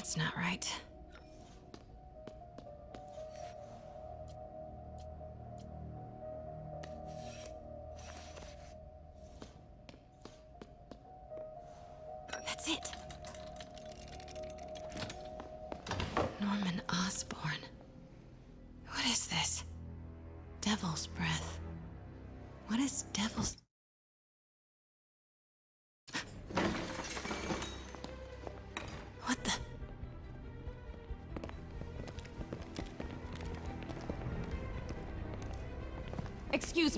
That's not right. That's it. Norman Osborn. What is this? Devil's breath. What is devil's...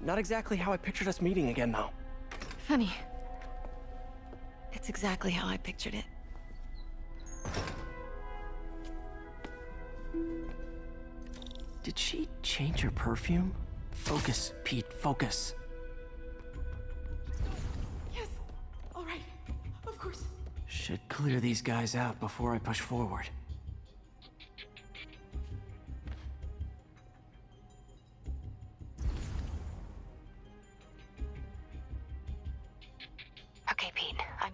Not exactly how I pictured us meeting again, though. Funny. It's exactly how I pictured it. Did she change her perfume? Focus, Pete, focus. Yes. All right. Of course. Should clear these guys out before I push forward.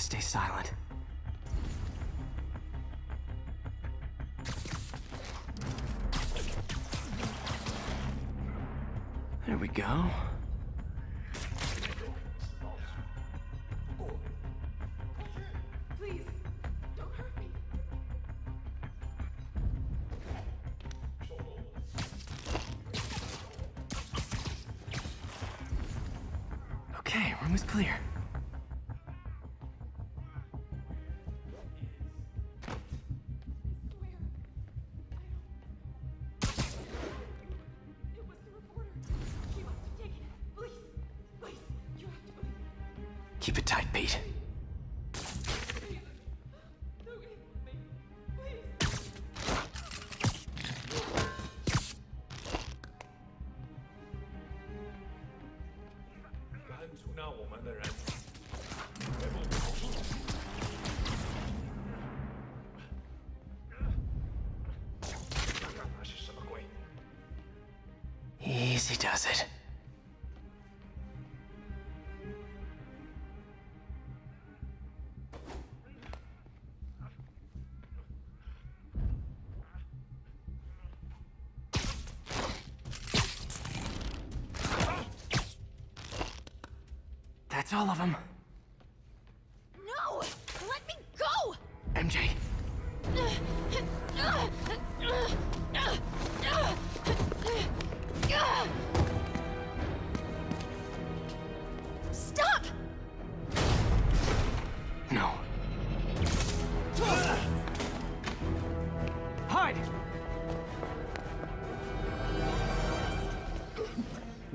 Stay silent. There we go. Please. Don't hurt me. Okay, room is clear. Easy does it.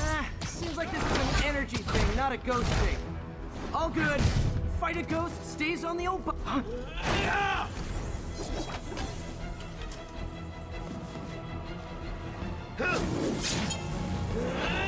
Ah, seems like this is an energy thing, not a ghost thing. All good. Fight a ghost stays on the old bu- Huh?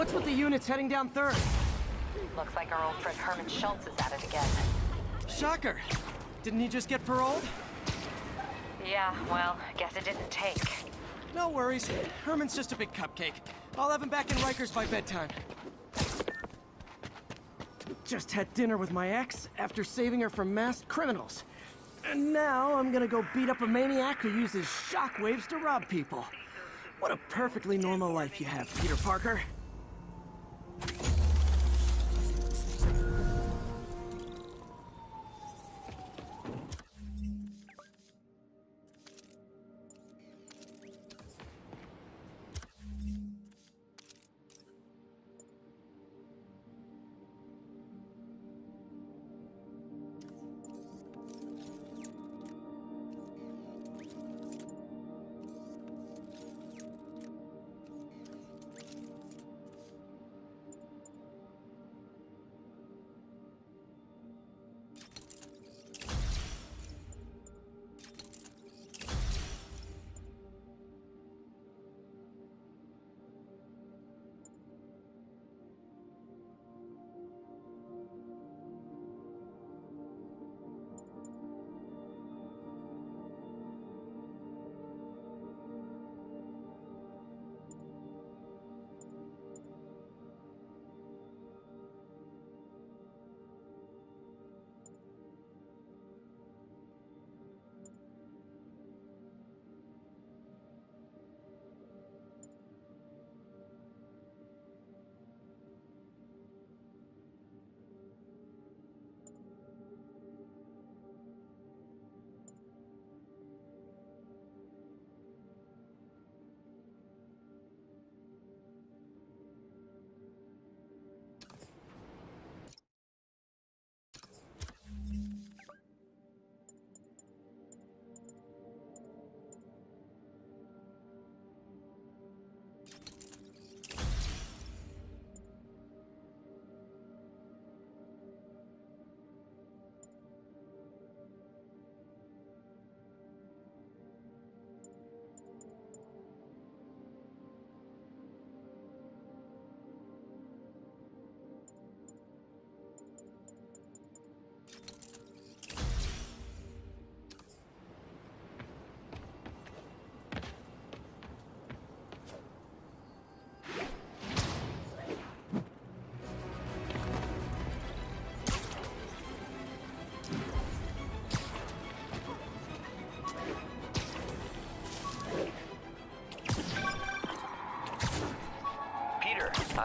What's with the units heading down third? Looks like our old friend Herman Schultz is at it again. Shocker. Didn't he just get paroled? Yeah, well, guess it didn't take. No worries. Herman's just a big cupcake. I'll have him back in Rikers by bedtime. Just had dinner with my ex after saving her from masked criminals. And now I'm gonna go beat up a maniac who uses shockwaves to rob people. What a perfectly normal life you have, Peter Parker.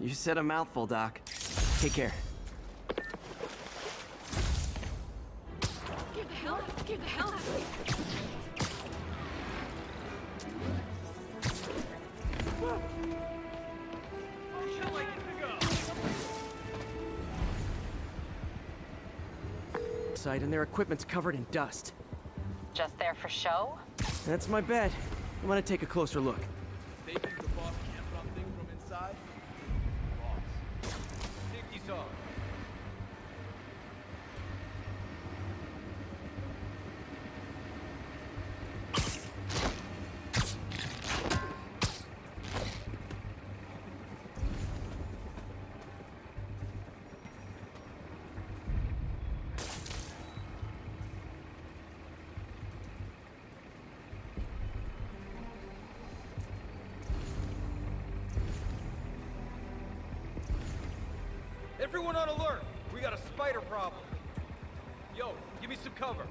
You said a mouthful, Doc. Take care. Get the hell out! Get the hell out of here! Site and their equipment's covered in dust. Just there for show? That's my bet. I'm gonna take a closer look. Think Everyone on alert! We got a spider problem. Yo, give me some cover.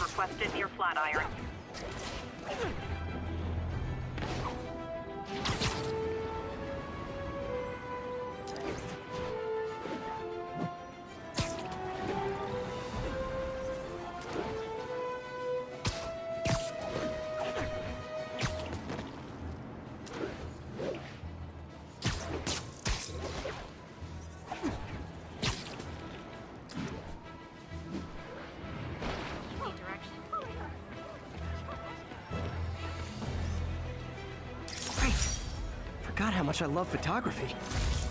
Requested near Flatiron. How much I love photography.